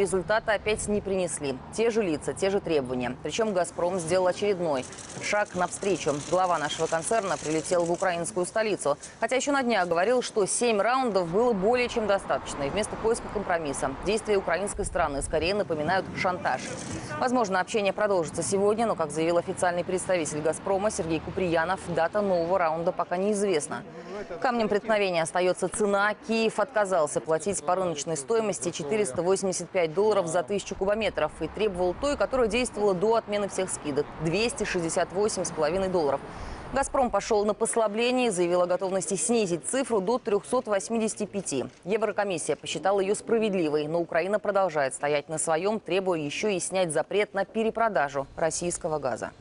Результата опять не принесли. Те же лица, те же требования. Причем «Газпром» сделал очередной шаг навстречу. Глава нашего концерна прилетел в украинскую столицу. Хотя еще на днях говорил, что семь раундов было более чем достаточно. И вместо поиска компромисса действия украинской стороны скорее напоминают шантаж. Возможно, общение продолжится сегодня, но, как заявил официальный представитель «Газпрома» Сергей Куприянов, дата нового раунда пока неизвестна. Камнем преткновения остается цена. Киев отказался платить по рыночной стоимости 485 долларов за тысячу кубометров и требовал той, которая действовала до отмены всех скидок – 268,5 долларов. «Газпром» пошел на послабление и заявил о готовности снизить цифру до 385. Еврокомиссия посчитала ее справедливой, но Украина продолжает стоять на своем, требуя еще и снять запрет на перепродажу российского газа.